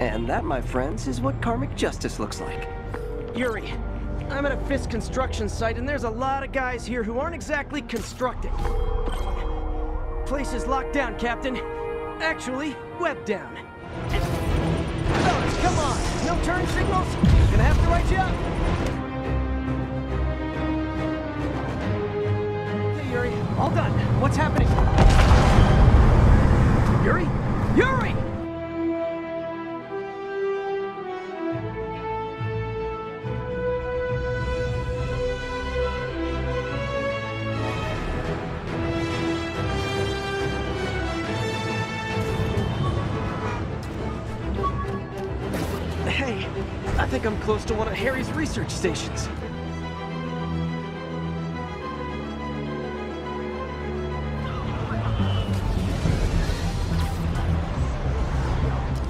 And that, my friends, is what karmic justice looks like. Yuri, I'm at a Fisk construction site, and there's a lot of guys here who aren't exactly constructing. Place is locked down, Captain. Actually, web down. Fellas, come on! No turn signals? Gonna have to write you up! Hey, Yuri, all done. What's happening? Hey, I think I'm close to one of Harry's research stations.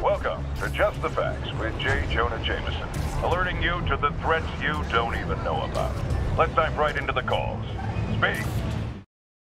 Welcome to Just the Facts with J. Jonah Jameson, alerting you to the threats you don't even know about. Let's dive right into the calls. Speak.